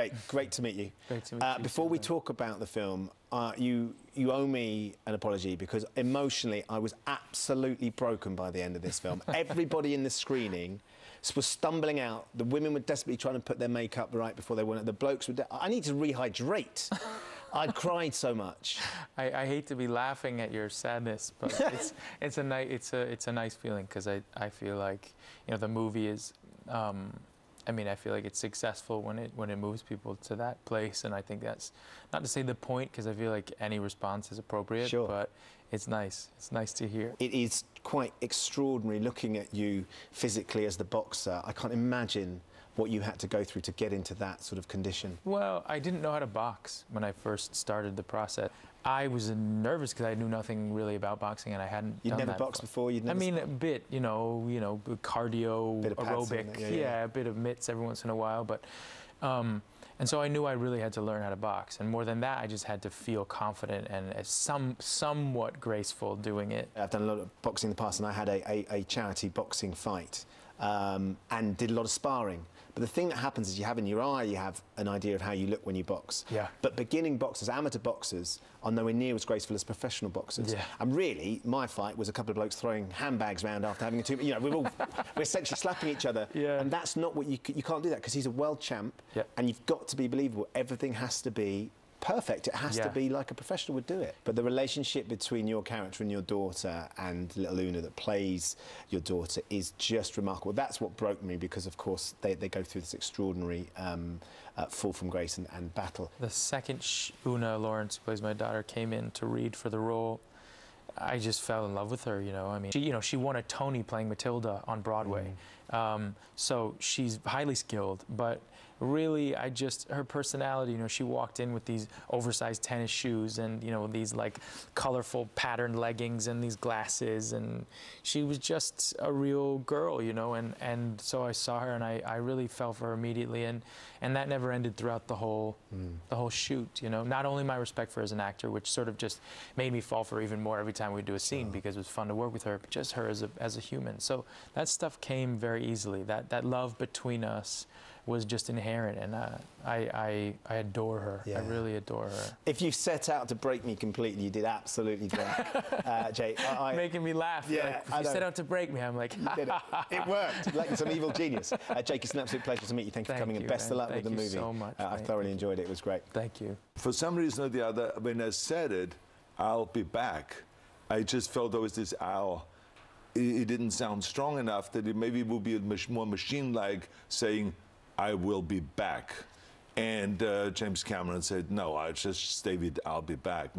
Great, great to meet you. Great to meet uh, you, Before we Simon. talk about the film, uh, you you owe me an apology because emotionally I was absolutely broken by the end of this film. Everybody in the screening was stumbling out. The women were desperately trying to put their makeup right before they went. The blokes were. I need to rehydrate. I'd cried so much. I, I hate to be laughing at your sadness, but it's it's a nice it's a it's a nice feeling because I, I feel like you know the movie is. Um, I mean, I feel like it's successful when it when it moves people to that place, and I think that's not to say the point because I feel like any response is appropriate. Sure. But it's nice. It's nice to hear. It is quite extraordinary looking at you physically as the boxer. I can't imagine what you had to go through to get into that sort of condition. Well, I didn't know how to box when I first started the process. I was nervous because I knew nothing really about boxing, and I hadn't. You'd never boxed before. You'd never. I mean, a bit, you know, you know, cardio, aerobic, there, yeah, yeah. a bit of mitts every once in a while, but. Um, and so I knew I really had to learn how to box, and more than that, I just had to feel confident and uh, some somewhat graceful doing it. I've done a lot of boxing in the past, and I had a, a, a charity boxing fight um, and did a lot of sparring. But the thing that happens is you have in your eye, you have an idea of how you look when you box. Yeah. But beginning boxers, amateur boxers, are nowhere near as graceful as professional boxers. Yeah. And really, my fight was a couple of blokes throwing handbags around after having a two. You know, we're all we're essentially slapping each other. Yeah. And that's not what you you can't do that because he's a world champ. Yeah. And you've got to be believable. Everything has to be perfect. It has Yeah. to be like a professional would do it. But the relationship between your character and your daughter and little Oona that plays your daughter is just remarkable. That's what broke me because, of course, they, they go through this extraordinary um, uh, fall from grace and, and battle. The second Sh- Oona Laurence, who plays my daughter, came in to read for the role, I just fell in love with her. You know, I mean, she, you know, she won a Tony playing Matilda on Broadway, um, so she's highly skilled. But really, I just her personality. You know, she walked in with these oversized tennis shoes and you know these like colorful patterned leggings and these glasses, and she was just a real girl. You know, and and so I saw her and I, I really fell for her immediately, and and that never ended throughout the whole mm. the whole shoot. You know, not only my respect for her as an actor, which sort of just made me fall for her even more every time we'd do a scene because it was fun to work with her, but just her as a as a human. So that stuff came very easily. That that love between us was just inherent, and uh, I, I I adore her. Yeah. I really adore her. If you set out to break me completely, you did absolutely great, uh, Jay. I, I, Making me laugh. Yeah, like, if you set out to break me. I'm like, you did it. It worked, like some evil genius. Uh, Jake, it's an absolute pleasure to meet you. Thank you for Thank coming, and you, best of luck Thank with the you movie. so much. Uh, I've thoroughly you. enjoyed it. It was great. thank you. For some reason or the other, when I said it, I'll be back. I just felt there was this ow. It, it didn't sound strong enough that it maybe would be a mach- more machine-like saying, "I will be back." And uh, James Cameron said, "No, I just stay with, I'll be back."